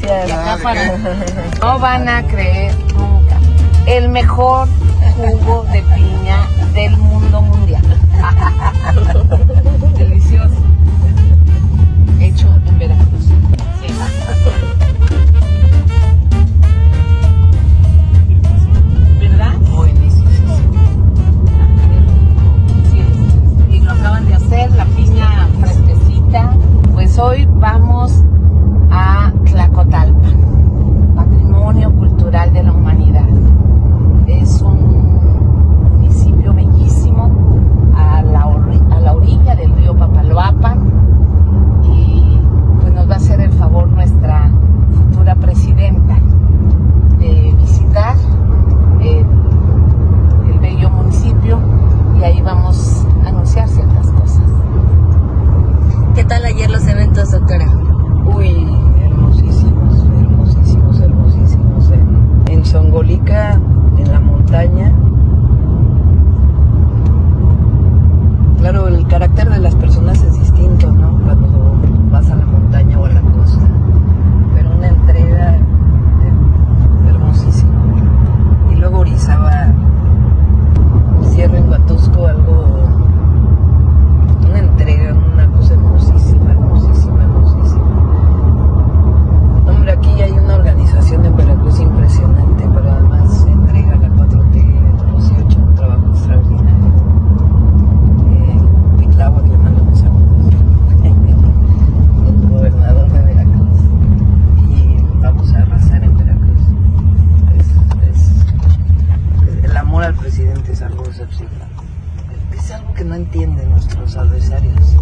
No van a creer nunca. El mejor jugo de piña del mundo mundial. Es algo que no entienden nuestros adversarios.